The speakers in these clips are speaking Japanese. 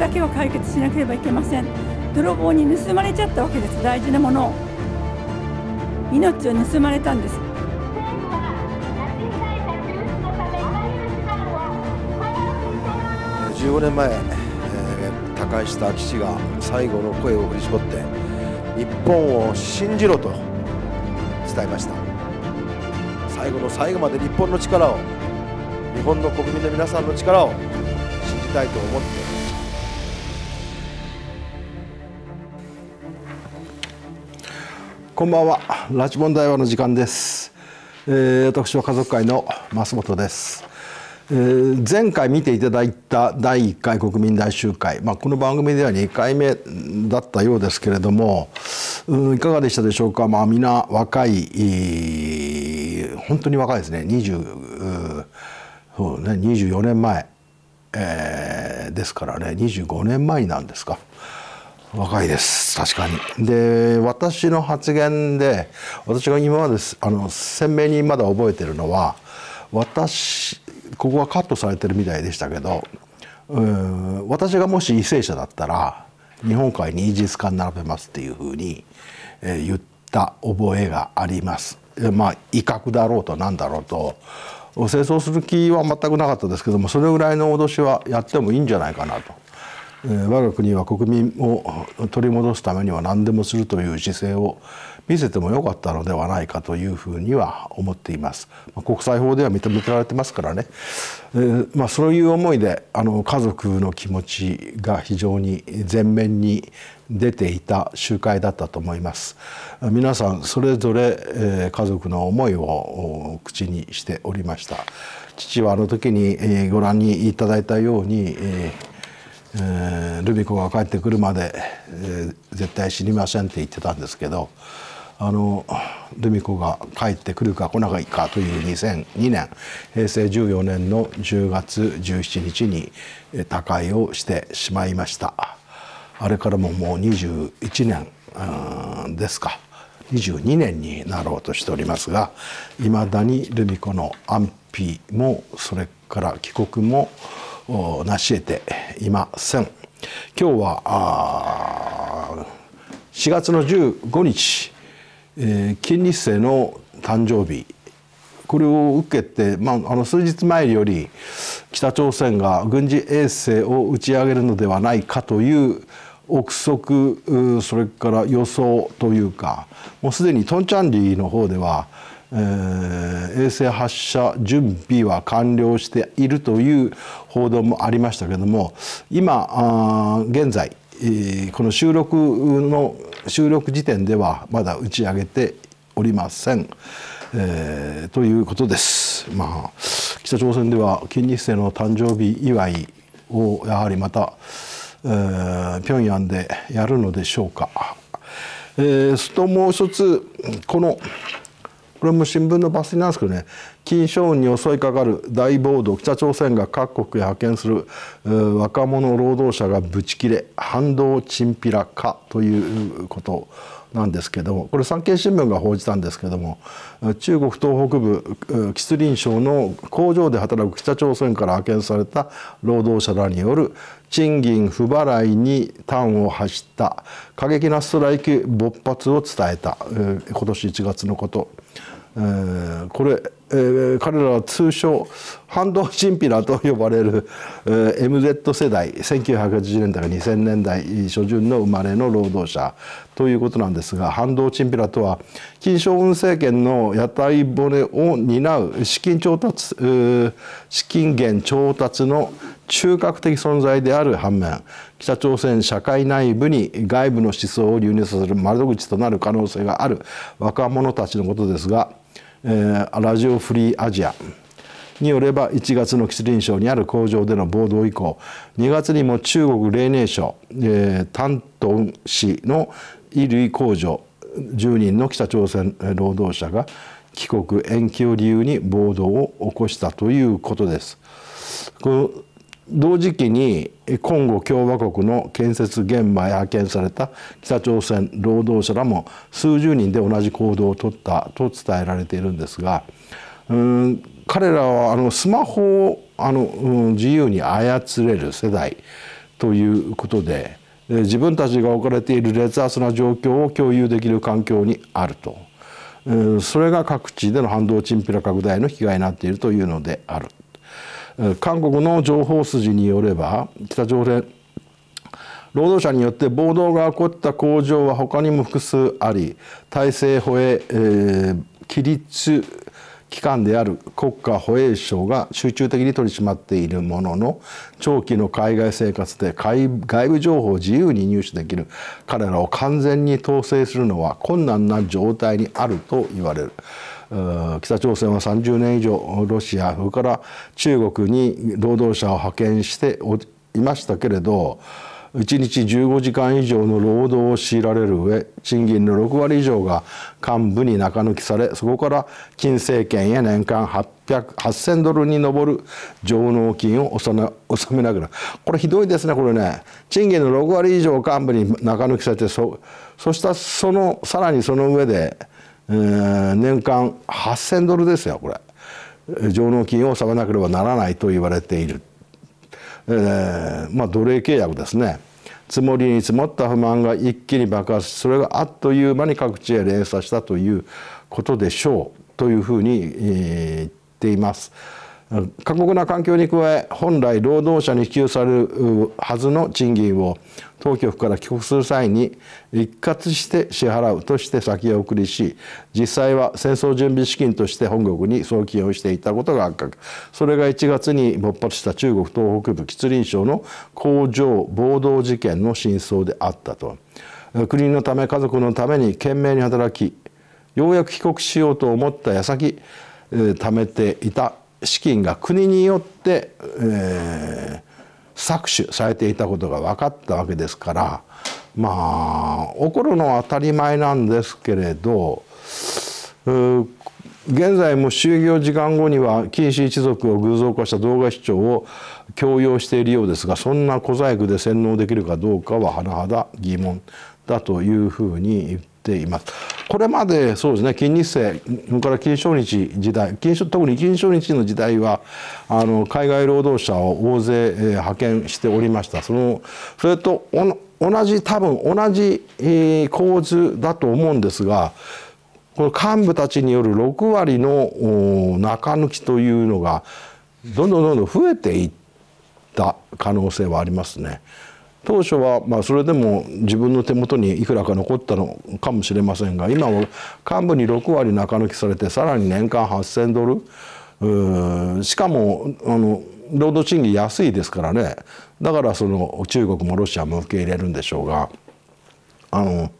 だけは解決しなければいけません。泥棒に盗まれちゃったわけです。大事なものを。命を盗まれたんです。15年前、えー、他界した岸が最後の声を振り絞って日本を信じろと伝えました。最後の最後まで日本の力を日本の国民の皆さんの力を信じたいと思ってこんばんは。拉致問題話の時間です、えー、私は家族会の増本です。えー、前回見ていただいた第1回国民大集会、まあ、この番組では2回目だったようですけれども、うん、いかがでしたでしょうか、まあ、皆若い本当に若いですね。20そうね24年前、えー、ですからね。25年前なんですか。若いです確かに。で私の発言で私が今まであの鮮明にまだ覚えてるのは私ここはカットされてるみたいでしたけどうん私がもし為政者だったら日本海にイージス艦並べますっていうふうに、えー、言った覚えがあります。まあ威嚇だろうと何だろうと戦争する気は全くなかったですけどもそれぐらいの脅しはやってもいいんじゃないかなと。我が国は国民を取り戻すためには何でもするという姿勢を見せてもよかったのではないかというふうには思っています。国際法では認められてますからね、えー、まあ、そういう思いであの家族の気持ちが非常に前面に出ていた集会だったと思います。皆さんそれぞれ、えー、家族の思いを口にしておりました。父はあの時に、えー、ご覧にいただいたように、えーえー、ルミ子が帰ってくるまで、えー、絶対死にませんって言ってたんですけどあのルミ子が帰ってくるか来ないかという2002年平成14年の10月17日に他界をしてしまいました。あれからももう21年ですか。22年になろうとしておりますがいまだにルミ子の安否もそれから帰国も成し得ていません。今日は4月の15日、えー、金日成の誕生日。これを受けて、まあ、あの数日前より北朝鮮が軍事衛星を打ち上げるのではないかという憶測それから予想というかもうすでにトンチャンリの方では衛星発射準備は完了しているという報道もありましたけれども今現在、この収録の収録時点ではまだ打ち上げておりません。えー、ということです。まあ北朝鮮では金日成の誕生日祝いをやはりまた、えー、平壌でやるのでしょうか。えー、ともう一つこのこれも新聞の抜粋なんですけどね金正恩に襲いかかる大暴動北朝鮮が各国へ派遣する若者労働者がブチ切れ反動チンピラ化ということなんですけどもこれ産経新聞が報じたんですけども中国東北部吉林省の工場で働く北朝鮮から派遣された労働者らによる賃金不払いに端を発した過激なストライキ勃発を伝えた今年1月のこと。えー、これ、えー、彼らは通称反動チンピラと呼ばれる、えー、MZ 世代1980年代から2000年代初旬の生まれの労働者ということなんですが反動チンピラとは金正恩政権の屋台骨を担う資金調達資金源調達の中核的存在である反面北朝鮮社会内部に外部の思想を流入させる窓口となる可能性がある若者たちのことですが、ラジオフリーアジアによれば1月の吉林省にある工場での暴動以降2月にも中国霊寧省、丹東市の衣類工場10人の北朝鮮労働者が帰国延期を理由に暴動を起こしたということです。こ同時期にコンゴ共和国の建設現場へ派遣された北朝鮮労働者らも数十人で同じ行動をとったと伝えられているんですがうん彼らはあのスマホをあの、うん、自由に操れる世代ということで自分たちが置かれている劣悪な状況を共有できる環境にあると。それが各地での反動チンピラ拡大の引き金になっているというのである。韓国の情報筋によれば北朝鮮労働者によって暴動が起こった工場は他にも複数あり体制保衛、えー、規律機関である国家保衛省が集中的に取り締まっているものの長期の海外生活で外部情報を自由に入手できる彼らを完全に統制するのは困難な状態にあると言われる。北朝鮮は30年以上ロシアそれから中国に労働者を派遣していましたけれど1日15時間以上の労働を強いられる上賃金の6割以上が幹部に中抜きされそこから金政権へ年間8000ドルに上る上納金を納めながらこれひどいですねこれね。賃金の6割以上幹部に中抜きされてそそしたそのさらにその上で、え、年間8000ドルですよこれ上納金を納めなければならないと言われている。えー、まあ、奴隷契約ですね積もりに積もった不満が一気に爆発しそれがあっという間に各地へ連鎖したということでしょうというふうに、えー、言っています。過酷な環境に加え本来労働者に支給されるはずの賃金を当局から帰国する際に一括して支払うとして先送りし実際は戦争準備資金として本国に送金をしていたことが発覚それが1月に勃発した中国東北部吉林省の工場暴動事件の真相であったと。国のため家族のために懸命に働きようやく帰国しようと思った矢先貯めていた資金が国によって、えー、搾取されていたことが分かったわけですからまあ起こるのは当たり前なんですけれど現在も就業時間後には禁止一族を偶像化した動画視聴を強要しているようですがそんな小細工で洗脳できるかどうかは甚だ疑問だというふうに言ってています。これまでそうですね金日成それから金正日時代金特に金正日の時代はあの海外労働者を大勢、派遣しておりましたそのそれと同じ多分同じ、構図だと思うんですがこの幹部たちによる6割の中抜きというのがどんどんどんどん増えていった可能性はありますね。当初はまあそれでも自分の手元にいくらか残ったのかもしれませんが今は幹部に6割中抜きされてさらに年間8,000ドル。しかもあの労働賃金安いですからね。だからその中国もロシアも受け入れるんでしょうがあの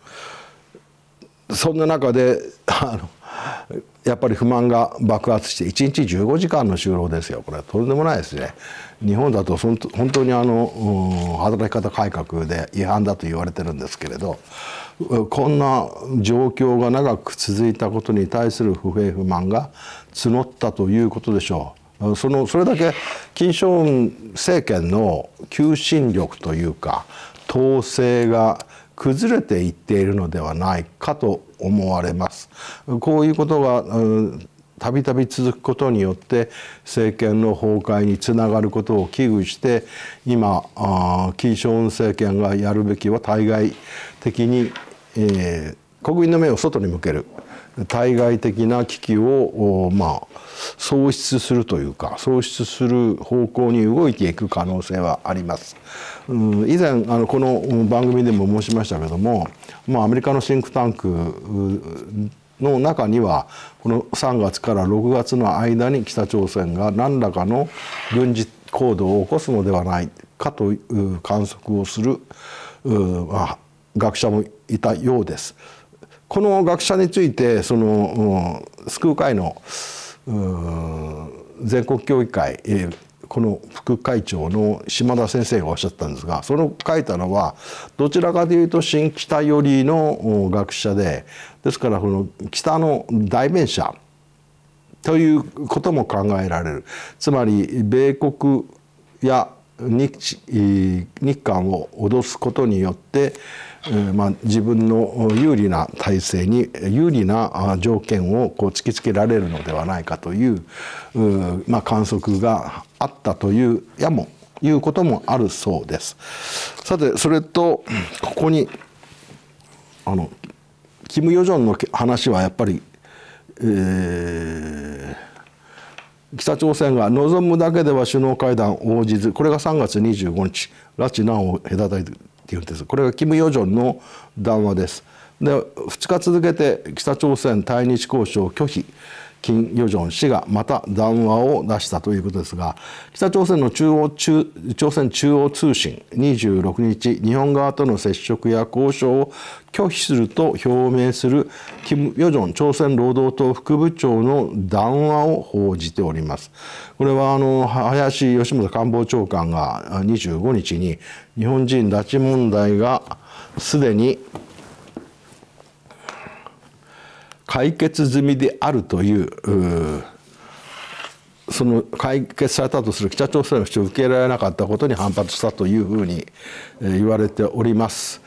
そんな中であのやっぱり不満が爆発して1日15時間の就労ですよ。これはとんでもないですね。日本だと本当にあの働き方改革で違反だと言われてるんですけれどこんな状況が長く続いたことに対する不平不満が募ったということでしょう。そのそれだけ金正恩政権の求心力というか統制が崩れていっているのではないかと思われます。こういうことがたびたび続くことによって政権の崩壊につながることを危惧して今金正恩政権がやるべきは対外的に、えー、国民の目を外に向ける対外的な危機をまあ喪失するというか喪失する方向に動いていく可能性はあります。以前あのこの番組でも申しましたけども、まあ、アメリカのシンクタンクの中にはこの3月から6月の間に北朝鮮が何らかの軍事行動を起こすのではないかという観測をする、まあ、学者もいたようです。この学者についてその救う会の全国協議会この副会長の島田先生がおっしゃったんですがその書いたのはどちらかというと新北寄りの学者でですからこの北の代弁者ということも考えられる。つまり米国や日日韓を脅すことによってまあ、自分の有利な体制に有利な条件をこう突きつけられるのではないかというまあ、観測があったというやもいうこともあるそうです。さてそれとここにあのキム・ヨジョンの話はやっぱり、えー、北朝鮮が望むだけでは首脳会談応じずこれが3月25日拉致難を隔てているんです。これがキム・ヨジョンの談話です。で2日続けて北朝鮮対日交渉拒否。金与正氏がまた談話を出したということですが北朝鮮の中央中朝鮮中央通信26日日本側との接触や交渉を拒否すると表明する金与正朝鮮労働党副部長の談話を報じております。これはあの林芳正官房長官が25日に日本人拉致問題がすでに解決済みであるというその解決されたとする北朝鮮の主張を受け入れられなかったことに反発したというふうに言われております。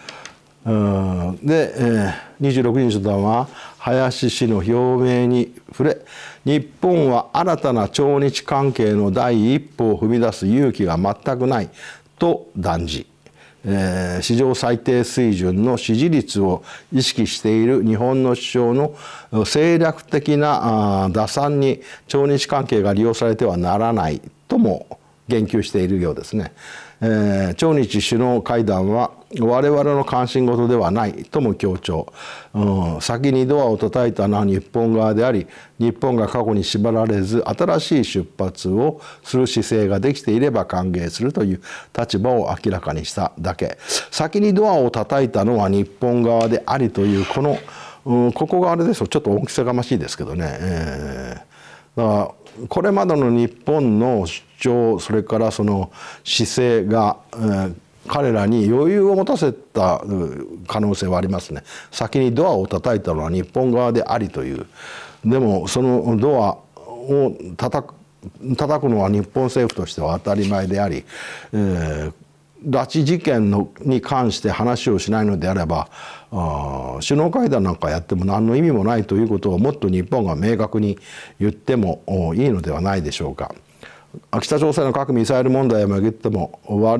で26日の談は林氏の表明に触れ日本は新たな朝日関係の第一歩を踏み出す勇気が全くないと断じえー、史上最低水準の支持率を意識している日本の首相の政略的な打算に朝日関係が利用されてはならないとも言及しているようですね。えー、朝日首脳会談は我々の関心事ではないとも強調、うん、先にドアを叩いたのは日本側であり日本が過去に縛られず新しい出発をする姿勢ができていれば歓迎するという立場を明らかにしただけ。先にドアを叩いたのは日本側でありというこの、うん、ここがあれですよ。ちょっと大きさがましいですけどね、えー、だからこれまでの日本の主張それからその姿勢が、えー彼らに余裕を持たせた可能性はありますね先にドアを叩いたのは日本側でありというでもそのドアを叩く叩くのは日本政府としては当たり前であり、えー、拉致事件のに関して話をしないのであればあ首脳会談なんかやっても何の意味もないということをもっと日本が明確に言ってもいいのではないでしょうか。北朝鮮の核ミサイル問題をめぐっても我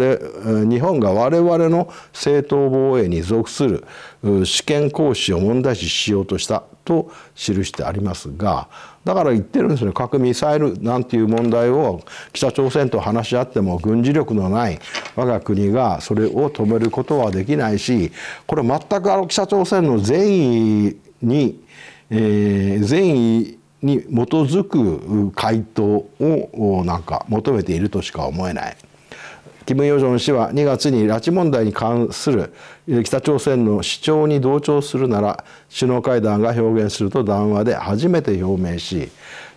日本が我々の正当防衛に属する試験行使を問題視しようとしたと記してありますがだから言ってるんですね。核ミサイルなんていう問題を北朝鮮と話し合っても軍事力のない我が国がそれを止めることはできないしこれ全くあの北朝鮮の善意に、えー、善意に基づく回答をなんか求めているとしか思えない。キム・ヨジョン氏は2月に拉致問題に関する北朝鮮の主張に同調するなら首脳会談が表現すると談話で初めて表明し、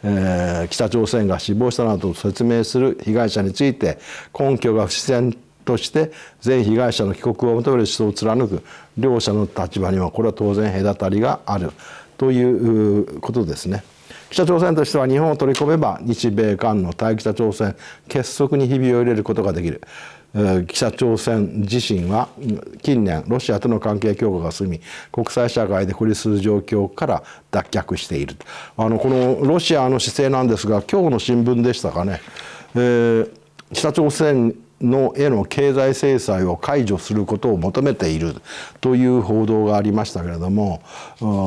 えー、北朝鮮が死亡したなどと説明する被害者について根拠が不自然として全被害者の帰国を求める思想を貫く両者の立場にはこれは当然隔たりがあるということですね。北朝鮮としては日本を取り込めば日米韓の対北朝鮮結束にひびを入れることができる。北朝鮮自身は近年ロシアとの関係強化が進み国際社会で孤立する状況から脱却しているあのこのロシアの姿勢なんですが今日の新聞でしたかね、えー、北朝鮮のへの経済制裁を解除することを求めているという報道がありましたけれども、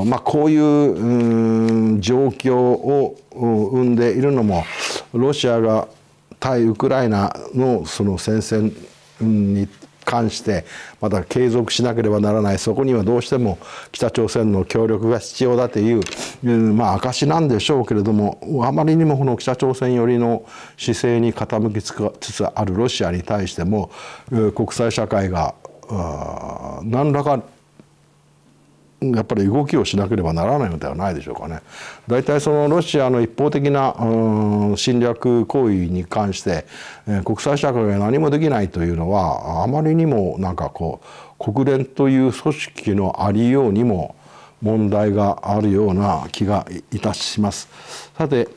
まあ、こういう状況を生んでいるのもロシアが対ウクライナのその戦線に関してまた継続しなければならないそこにはどうしても北朝鮮の協力が必要だという、まあ、証なんでしょうけれどもあまりにもこの北朝鮮寄りの姿勢に傾きつつあるロシアに対しても国際社会が何らかやっぱり動きをしなければならないのではないでしょうかね。大体そのロシアの一方的な、うん、侵略行為に関して、えー、国際社会が何もできないというのはあまりにもなんかこう国連という組織のありようにも問題があるような気がいたします。さて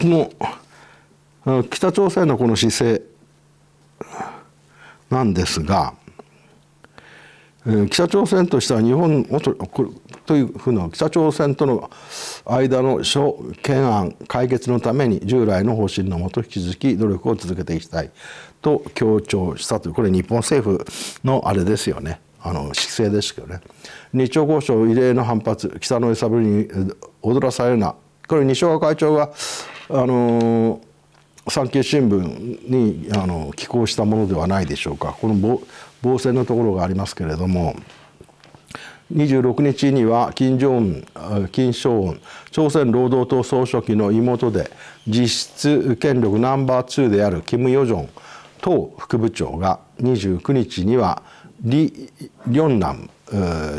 この北朝鮮のこの姿勢なんですが北朝鮮としては日本というふうな北朝鮮との間の諸懸案解決のために従来の方針のもと引き続き努力を続けていきたいと強調したというこれ日本政府のあれですよねあの姿勢ですけどね日朝交渉異例の反発北の揺さぶりに踊らされるなこれ西岡会長があの産経新聞にあの寄稿したものではないでしょうかこの防戦のところがありますけれども26日には金正恩金正恩朝鮮労働党総書記の妹で実質権力ナンバー2であるキム・ヨジョン党副部長が29日には李良南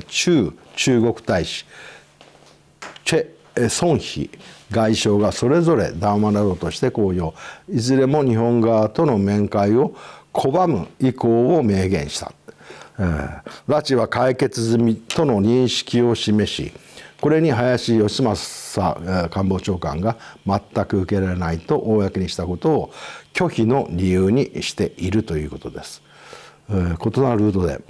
中中国大使チェ・ソンヒ外相がそれぞれ談話などとして公表。いずれも日本側との面会を拒む意向を明言した、えー、拉致は解決済みとの認識を示しこれに林芳正官房長官が全く受けられないと公にしたことを拒否の理由にしているということです。えー、異なるルートで、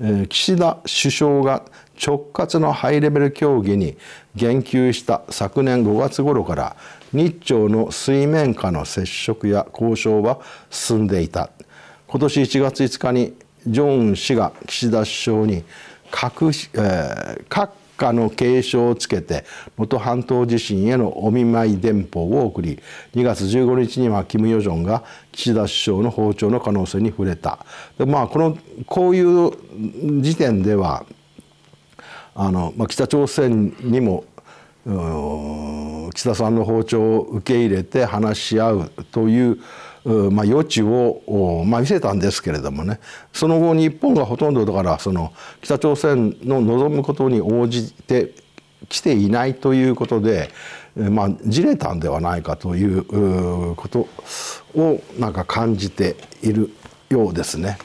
えー、岸田首相が直轄のハイレベル協議に言及した昨年5月頃から日朝の水面下の接触や交渉は進んでいた。今年1月5日にジョン氏が岸田首相に核,、えー、核下の継承をつけて能登半島地震へのお見舞い電報を送り2月15日にはキム・ヨジョンが岸田首相の訪朝の可能性に触れた。でまあこのこういう時点ではあの、まあ、北朝鮮にも岸田さんの訪朝を受け入れて話し合うというまあ、余地を、まあ、見せたんですけれどもねその後日本がほとんどだからその北朝鮮の望むことに応じてきていないということで、まあ、じれたんではないかということをなんか感じているようですね。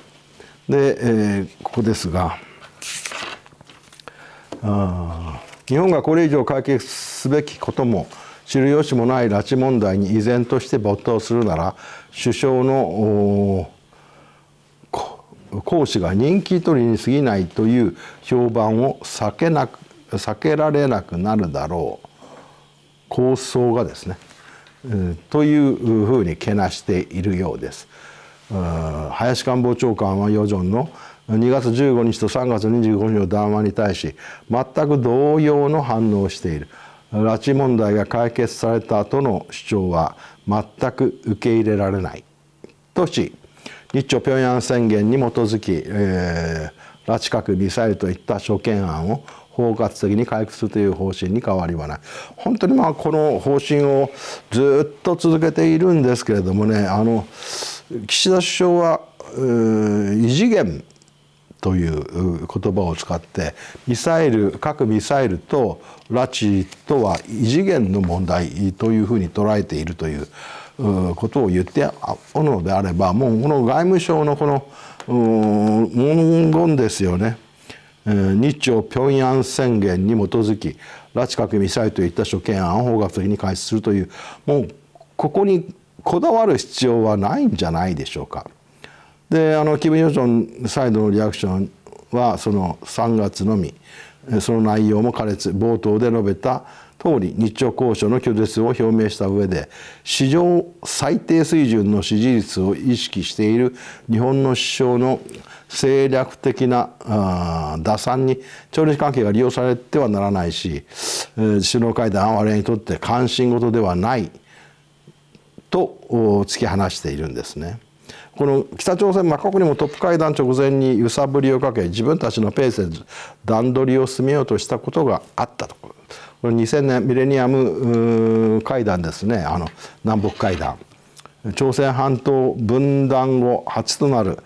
で、えー、ここですが。日本がこれ以上解決すべきことも知る由もない拉致問題に依然として没頭するなら首相の講師が人気取りに過ぎないという評判を避けなく避けられなくなるだろう構想がですね、というふうにけなしているようです。林官房長官は余剰の2月15日と3月25日の談話に対し全く同様の反応をしている拉致問題が解決された後の主張は全く受け入れられない。とし日朝平壌宣言に基づき、えー、拉致核ミサイルといった諸懸案を包括的に回復するという方針に変わりはない。本当にまあこの方針をずっと続けているんですけれどもねあの岸田首相は、異次元という言葉を使ってミサイル核ミサイルと拉致とは異次元の問題というふうに捉えているということを言っておるのであればもうこの外務省のこの文言ですよね日朝平壌宣言に基づき拉致核ミサイルといった諸懸案を法学的に開始するというもうここにこだわる必要はないんじゃないでしょうか。であのキム・ヨジョンサイドのリアクションはその3月のみその内容も苛烈冒頭で述べた通り日朝交渉の拒絶を表明した上で史上最低水準の支持率を意識している日本の首相の政略的な打算に朝日関係が利用されてはならないし首脳会談は我々にとって関心事ではないと突き放しているんですね。この北朝鮮、まあ、過去にもトップ会談直前に揺さぶりをかけ自分たちのペースで段取りを進めようとしたことがあったと。これ2000年ミレニアム会談ですね。あの南北会談。朝鮮半島分断後初となる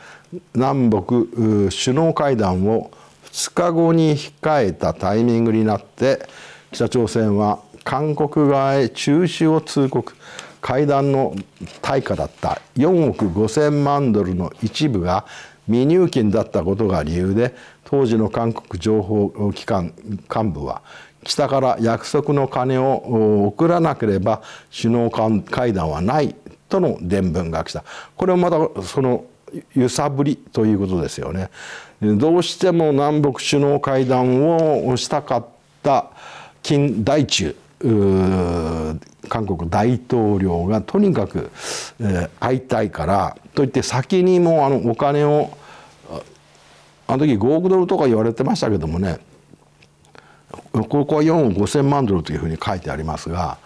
南北首脳会談を2日後に控えたタイミングになって北朝鮮は韓国側へ中止を通告。会談の対価だった4億5,000万ドルの一部が未入金だったことが理由で当時の韓国情報機関幹部は北から約束の金を送らなければ首脳会談はないとの伝聞が来たこれはまたその揺さぶりということですよね。どうしても南北首脳会談をしたかった金大中韓国大統領がとにかく、えー、会いたいからといって先にもうあのお金をあの時5億ドルとか言われてましたけどもねここは4億5,000万ドルというふうに書いてありますが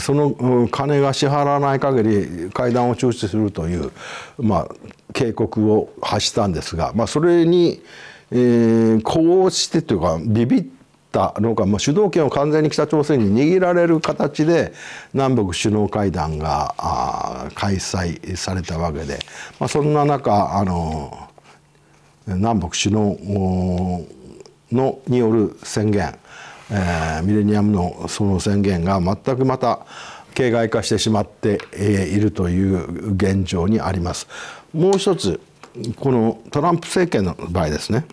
その金が支払わない限り会談を中止するという、まあ、警告を発したんですが、まあ、それに、えー、こうしてというかビビったのか、まあ、主導権を完全に北朝鮮に握られる形で南北首脳会談が開催されたわけで、まあ、そんな中あの南北首脳のによる宣言えー、ミレニアムのその宣言が全くまた形骸化してしまっているという現状にあります。もう一つこのトランプ政権の場合ですね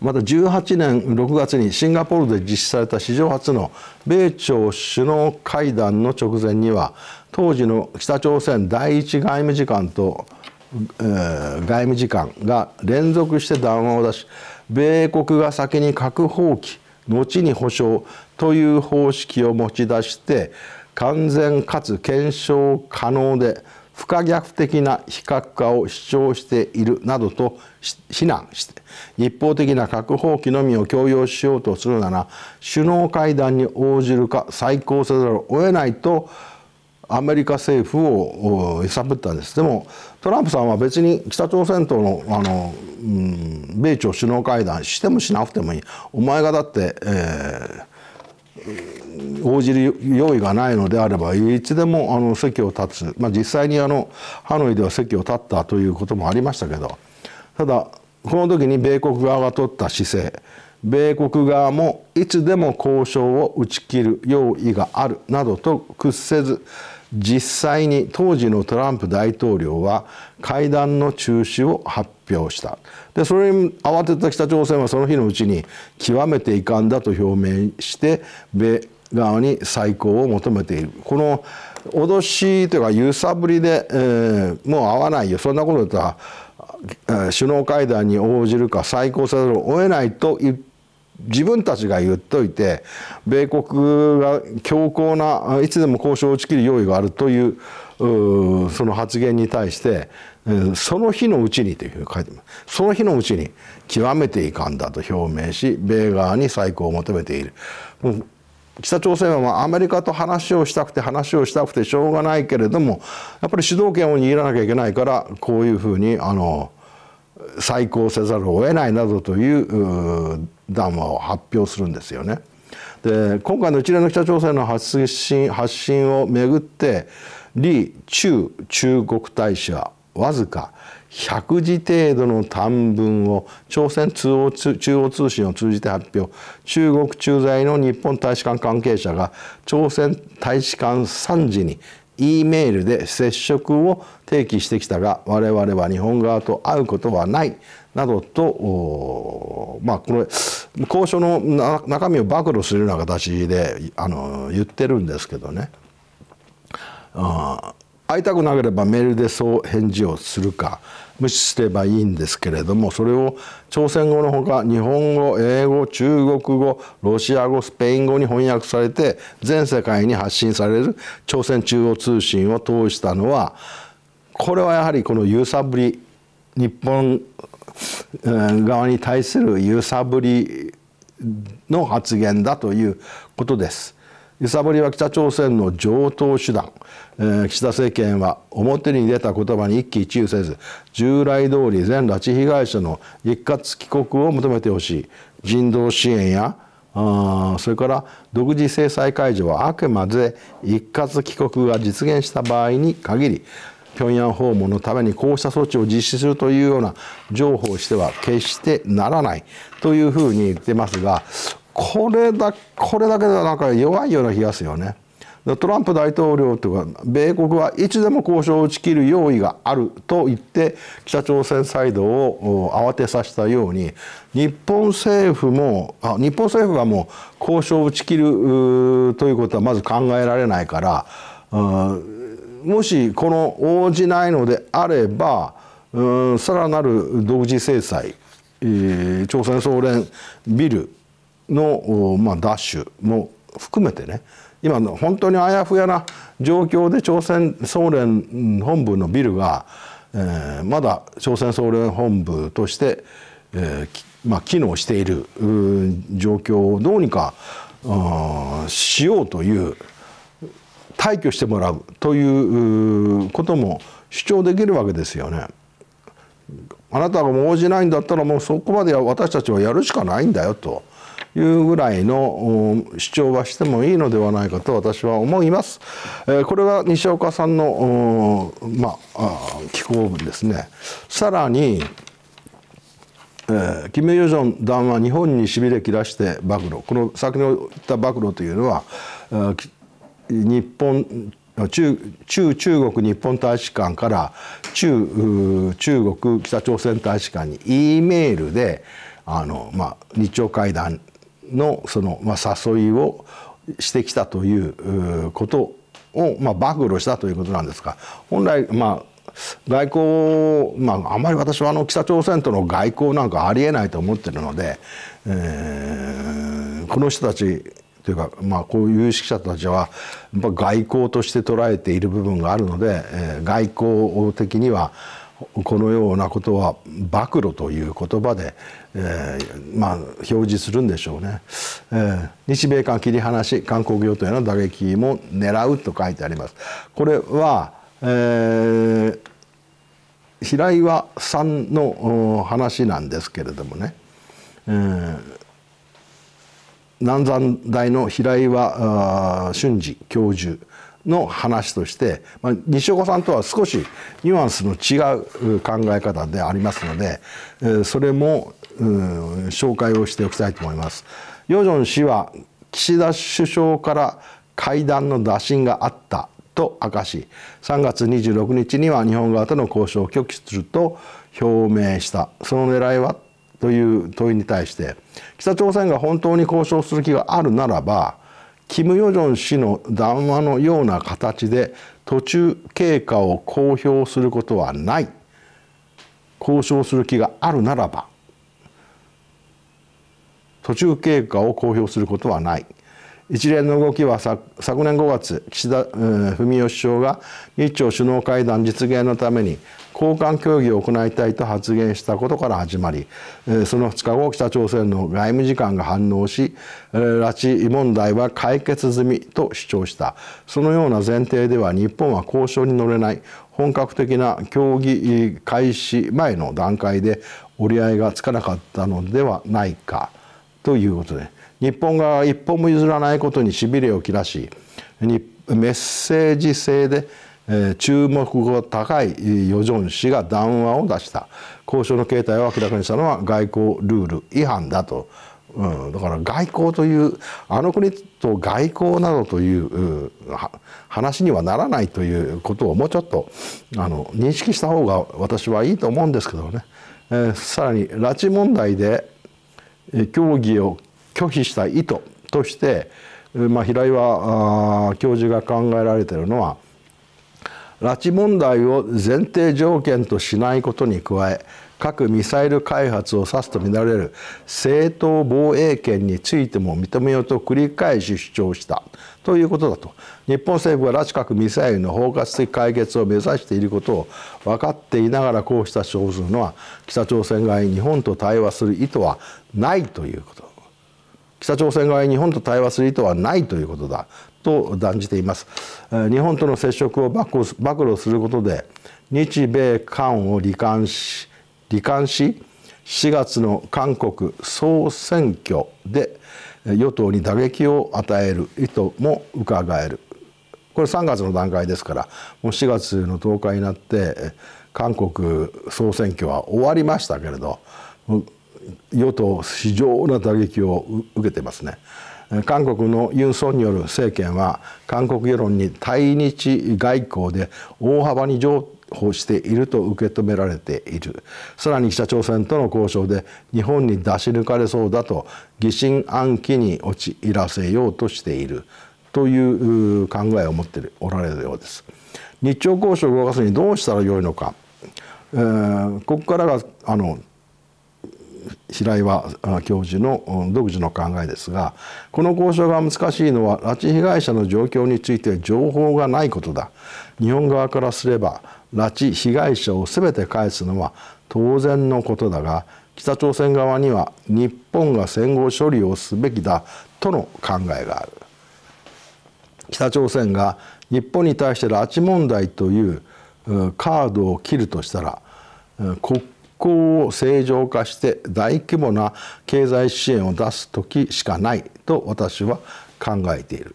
また18年6月にシンガポールで実施された史上初の米朝首脳会談の直前には当時の北朝鮮第一外務次官と、えー、外務次官が連続して談話を出し米国が先に核放棄後に保障という方式を持ち出して完全かつ検証可能で不可逆的な非核化を主張しているなどと非難して一方的な核放棄のみを強要しようとするなら首脳会談に応じるか再考せざるを得ないとアメリカ政府を揺さぶったんですでもトランプさんは別に北朝鮮とのあの、うん、米朝首脳会談してもしなくてもいいお前がだって、えー、応じる用意がないのであればいつでもあの席を立つ、まあ、実際にあのハノイでは席を立ったということもありましたけど。ただこの時に米国側が取った姿勢。米国側もいつでも交渉を打ち切る用意があるなどと屈せず実際に当時のトランプ大統領は会談の中止を発表した。でそれに慌てた北朝鮮はその日のうちに極めて遺憾だと表明して米側に再考を求めている。この脅しというか揺さぶりで、えー、もう会わないよ。そんなことだったら首脳会談に応じるか再考せざるを得ないと自分たちが言っといて米国が強硬ないつでも交渉を打ち切る用意があるというその発言に対してその日のうちにというふうに書いてます。その日のうちに極めて遺憾だと表明し米側に再考を求めている。北朝鮮はまあアメリカと話をしたくて話をしたくてしょうがないけれどもやっぱり主導権を握らなきゃいけないからこういうふうにあの再考せざるを得ないなどという談話を発表するんですよね。で今回の一連の北朝鮮の発信発信をめぐって李中中国大使はわずか100字程度の短文を朝鮮中央通信を通じて発表中国駐在の日本大使館関係者が朝鮮大使館参事に E メールで接触を提起してきたが我々は日本側と会うことはないなどとまあこれ交渉の中身を暴露するような形であの言ってるんですけどね。あ会いたくなければメールでそう返事をするか無視すればいいんですけれどもそれを朝鮮語のほか日本語英語中国語ロシア語スペイン語に翻訳されて全世界に発信される朝鮮中央通信を通したのはこれはやはりこの揺さぶり日本側に対する揺さぶりの発言だということです。揺さぶりは北朝鮮の常套手段、えー、岸田政権は表に出た言葉に一喜一憂せず従来通り全拉致被害者の一括帰国を求めてほしい。人道支援やあそれから独自制裁解除はあくまで一括帰国が実現した場合に限り平壌訪問のためにこうした措置を実施するというような情報をしては決してならないというふうに言ってますがこれだこれだけではなんか弱いような気がするよね。トランプ大統領というか米国はいつでも交渉を打ち切る用意があると言って北朝鮮サイドを慌てさせたように日本政府もあ日本政府がもう交渉を打ち切るということはまず考えられないからもしこの応じないのであればうんさらなる独自制裁、えー、朝鮮総連ビルの、まあ、ダッシュも含めてね今の本当にあやふやな状況で朝鮮総連本部のビルが、えー、まだ朝鮮総連本部として、えーまあ、機能している状況をどうにかしようという退去してもらうということも主張できるわけですよね。あなたが応じないんだったらもうそこまで私たちはやるしかないんだよというぐらいの主張はしてもいいのではないかと私は思います。これが西岡さんのまあ寄稿文ですね。さらにえー、キム・ヨジョン団は日本にしびれ切らして暴露この先の言った暴露というのは日本中中中国日本大使館から中中国北朝鮮大使館に E メールであの、まあ、日朝会談のその、まあ、誘いをしてきたということを、まあ、暴露したということなんですが本来まあ外交、まあ、あまり私はあの北朝鮮との外交なんかありえないと思ってるので、えー、この人たちというか、まあ、こういう有識者たちはやっぱ外交として捉えている部分があるので、えー、外交的にはこのようなことは暴露という言葉で、えー、まあ表示するんでしょうね、えー、日米間切り離し韓国領土への打撃も狙うと書いてあります。これはえー、平岩さんの話なんですけれどもね、えー、南山大の平岩俊二教授の話として、まあ、西岡さんとは少しニュアンスの違う考え方でありますので、えー、それも、うん、紹介をしておきたいと思います。ヨジョン氏は岸田首相から会談の打診があったと明かし3月26日には日本側との交渉を拒否すると表明したその狙いはという問いに対して北朝鮮が本当に交渉する気があるならばキム・ヨジョン氏の談話のような形で途中経過を公表することはない。交渉する気があるならば。途中経過を公表することはない。一連の動きは昨年5月岸田文雄首相が日朝首脳会談実現のために交換協議を行いたいと発言したことから始まりその2日後北朝鮮の外務次官が反応し拉致問題は解決済みと主張した。そのような前提では日本は交渉に乗れない本格的な協議開始前の段階で折り合いがつかなかったのではないかということで日本側は一歩も譲らないことにしびれを切らしメッセージ性で、えー、注目が高いヨジョン氏が談話を出した。交渉の形態を明らかにしたのは外交ルール違反だと、うん、だから外交というあの国と外交などという話にはならないということをもうちょっとあの認識した方が私はいいと思うんですけどね、えー、さらに拉致問題で協議を拒否した意図として、まあ、平岩教授が考えられているのは拉致問題を前提條件としないことに加え核ミサイル開発を指すとみられる正当防衛権についても認めようと繰り返し主張した。ということだと。日本政府は拉致核ミサイルの包括的解決を目指していることを分かっていながらこうした主張するのは北朝鮮側に日本と対話する意図はないということ。北朝鮮側に日本と対話する意図はないということだ。と断じています日本との接触を暴露することで日米韓を罹患し罹患し4月の韓国総選挙で与党に打撃を与える意図も伺えるこれ3月の段階ですからもう4月の10日になって韓国総選挙は終わりましたけれど与党非常な打撃を受けてますね。韓国のユン・ソンによる政権は韓国世論に対日外交で大幅に譲歩していると受け止められているさらに北朝鮮との交渉で日本に出し抜かれそうだと疑心暗鬼に陥らせようとしているという考えを持っておられるようです。日朝交渉を動かすにどうしたらよいのか、えー、ここからがあの白岩教授の独自の考えですがこの交渉が難しいのは拉致被害者の状況について情報がないことだ。日本側からすれば拉致被害者を全て返すのは当然のことだが北朝鮮側には日本が戦後処理をすべきだとの考えがある。北朝鮮が日本に対して拉致問題というカードを切るとしたら国交を正常化して大規模な経済支援を出す時しかないと私は考えている。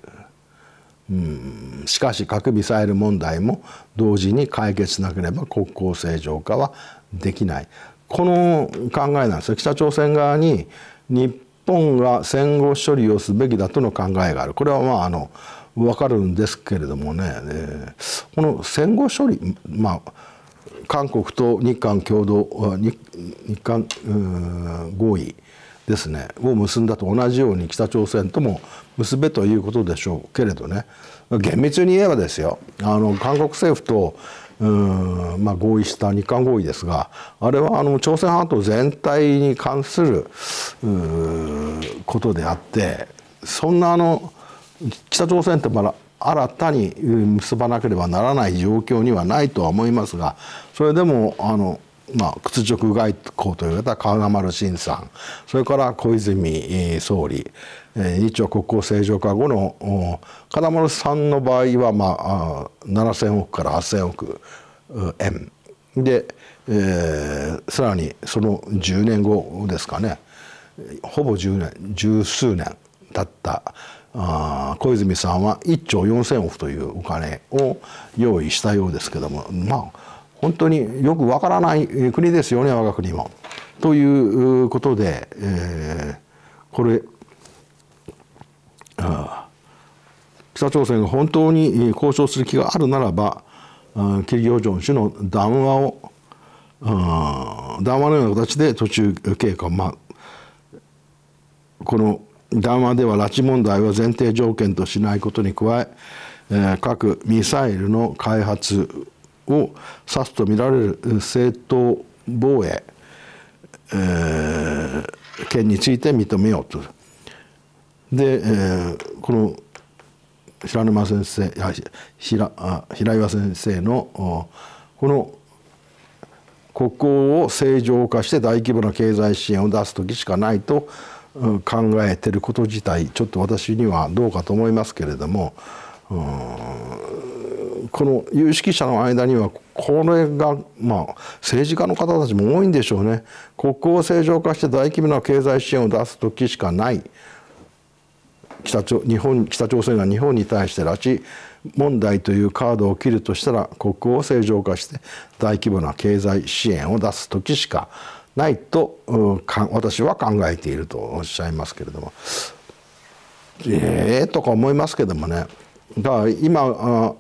うん。しかし核ミサイル問題も同時に解決しなければ国交正常化はできない。この考えなんですよ。北朝鮮側に日本が戦後処理をすべきだとの考えがある。これはまああの分かるんですけれどもね、えー、この戦後処理まあ韓国と日韓共同日韓合意ですねを結んだと同じように北朝鮮とも結べということでしょうけれどね。厳密に言えばですよあの韓国政府とまあ、合意した日韓合意ですがあれはあの朝鮮半島全体に関することであってそんなあの北朝鮮とまだ新たに結ばなければならない状況にはないとは思いますがそれでもあの、まあ、屈辱外交という方川名丸晋さんそれから小泉総理日朝国交正常化後の金丸さんの場合は、まあ、7,000億から8,000億円。で、えー、さらにその10年後ですかね。ほぼ10年十数年経った。あ小泉さんは1兆4,000億というお金を用意したようですけどもまあ本当によくわからない国ですよね我が国も。ということで、えー、これ北朝鮮が本当に交渉する気があるならばキリ・ヨジョン氏の談話を談話のような形で途中経過まあこの談話では拉致問題は前提条件としないことに加ええ核ミサイルの開発を指すとみられる正当防衛、えー、権について認めようと。で、えー、この平沼先生平平岩先生のこの国交を正常化して大規模な経済支援を出す時しかないと考えてること自体ちょっと私にはどうかと思いますけれどもこの有識者の間にはこれがまあ政治家の方たちも多いんでしょうね。国交を正常化して大規模な経済支援を出す時しかない。北朝日本北朝鮮が日本に対して拉致問題というカードを切るとしたら国交を正常化して大規模な経済支援を出す時しかないないと私は考えているとおっしゃいますけれども。ええー、とか思いますけどもね。だから今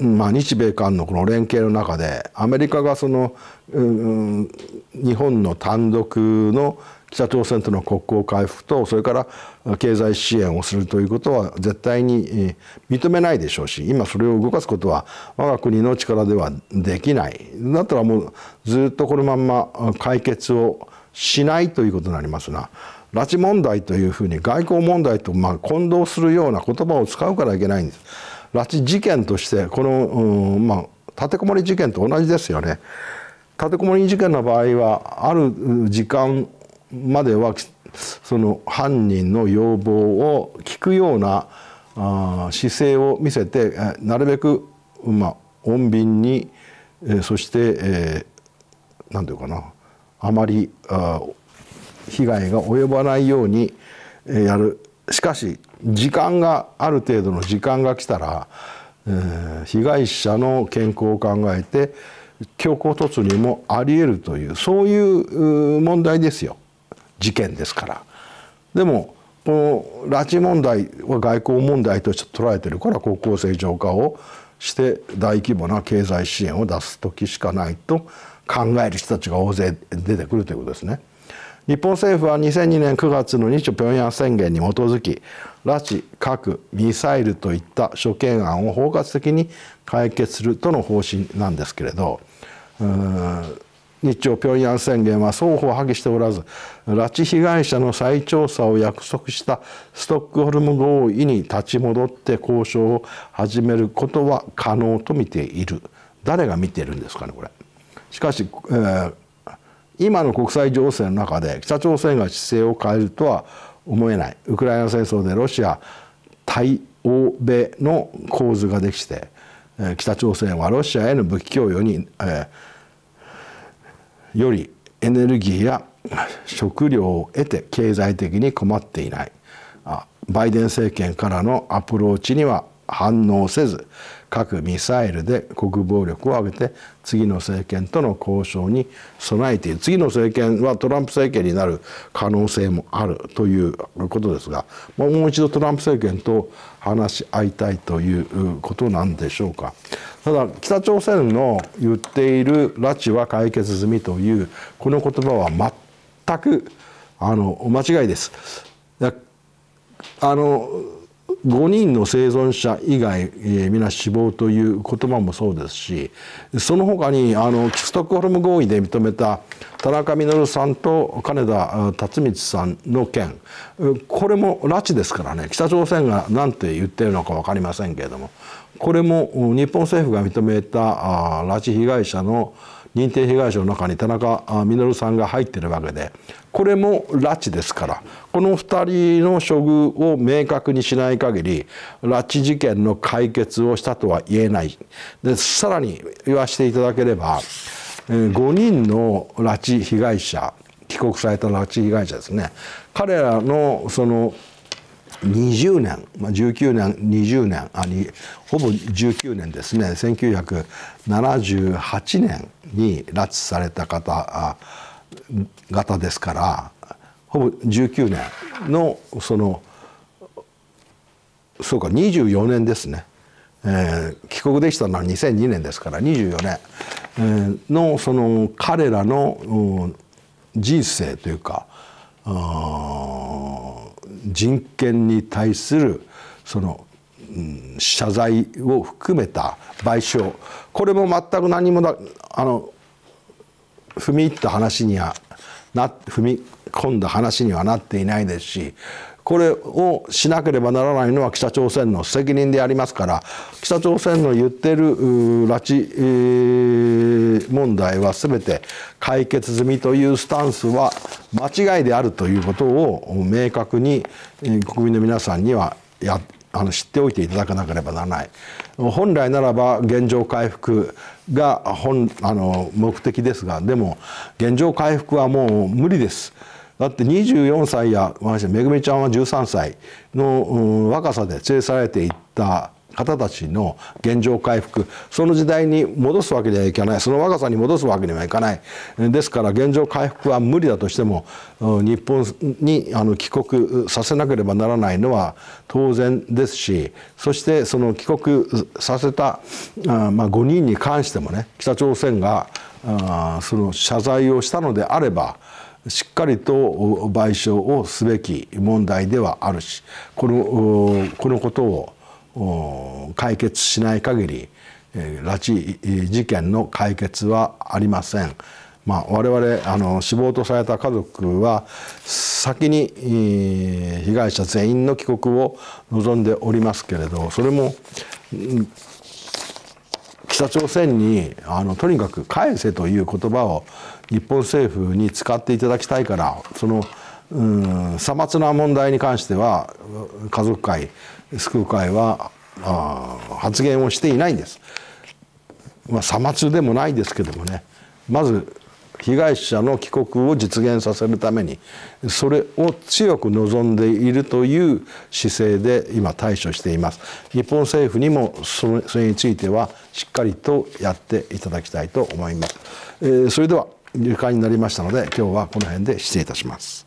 まあ、日米韓のこの連携の中でアメリカがその、うん、日本の単独の北朝鮮との国交回復とそれから経済支援をするということは絶対に認めないでしょうし今それを動かすことは我が国の力ではできないだったらもうずっとこのまんま解決をしないということになりますが拉致問題というふうに外交問題とま混同するような言葉を使うからいけないんです。拉致事件としてこの、うん、まあ立てこもり事件と同じですよね。立てこもり事件の場合はある時間まではその犯人の要望を聞くようなあ姿勢を見せてなるべく、まあ、穏便に、えそして、えー、なんていうかなあまりあ被害が及ばないようにやるしかし時間がある程度の時間が来たら、えー、被害者の健康を考えて強行突入もありえるというそういう問題ですよ。事件ですからでもこの拉致問題は外交問題として捉えてるから国交正常化をして大規模な経済支援を出す時しかないと考える人たちが大勢出てくるということですね。日本政府は2002年9月の日朝平壌宣言に基づき拉致核ミサイルといった諸懸案を包括的に解決するとの方針なんですけれどうん日朝平壌宣言は双方破棄しておらず拉致被害者の再調査を約束したストックホルム合意に立ち戻って交渉を始めることは可能と見ている誰が見ているんですかねこれ。しかし、えー、今の国際情勢の中で北朝鮮が姿勢を変えるとは思えないウクライナ戦争でロシア対欧米の構図ができて北朝鮮はロシアへの武器供与に、えー、よりエネルギーや食料を得て経済的に困っていない。バイデン政権からのアプローチには反応せず。核ミサイルで国防力を上げて次の政権との交渉に備えている次の政権はトランプ政権になる可能性もあるということですがもう一度トランプ政権と話し合いたいということなんでしょうか。ただ北朝鮮の言っている拉致は解決済みというこの言葉は全くあの間違いです。あの5人の生存者以外、えー、皆死亡という言葉もそうですしその他にあのストックホルム合意で認めた田中稔さんと金田辰光さんの件これも拉致ですからね北朝鮮が何て言ってるのか分かりませんけれどもこれも日本政府が認めた拉致被害者の認定被害者の中に田中稔さんが入ってるわけでこれも拉致ですからこの2人の処遇を明確にしない限り拉致事件の解決をしたとは言えない。でさらに言わせていただければ5人の拉致被害者帰国された拉致被害者ですね。彼らのその20年、まあ、19年20年あにほぼ19年ですね。1978年に拉致された方方ですからほぼ19年のそのそうか24年ですね、えー、帰国できたのは2002年ですから24年、えー、のその彼らの人生というか人権に対するその、謝罪を含めた賠償。これも全く何もだあの踏み入った話にはな踏み込んだ話にはなっていないですしこれをしなければならないのは北朝鮮の責任でありますから北朝鮮の言ってる拉致問題は全て解決済みというスタンスは間違いであるということを明確に国民の皆さんにはやあの知っておいていただかなければならない。本来ならば現状回復が本あの目的ですがでも現状回復はもう無理です。だって24歳やめぐみちゃんは13歳の若さで連れ去られていった方たちの現状回復その時代に戻すわけにはいかない。その若さに戻すわけにはいかない。ですから現状回復は無理だとしても日本にあの帰国させなければならないのは当然ですしそしてその帰国させたあ、まあ、5人に関してもね北朝鮮があその謝罪をしたのであればしっかりと賠償をすべき問題ではあるしこのこのことを解決しない限り拉致事件の解決はありません。まあ、我々あの死亡とされた家族は先に被害者全員の帰国を望んでおりますけれどそれも北朝鮮にあのとにかく返せという言葉を日本政府に使っていただきたいからそのうんさまつな問題に関しては家族会救う会はあ発言をしていないんです。まあ、さまつでもないですけどもね。まず被害者の帰国を実現させるためにそれを強く望んでいるという姿勢で今対処しています。日本政府にもそれについてはしっかりとやっていただきたいと思います、えー、それでは愉快になりましたので今日はこの辺で失礼いたします。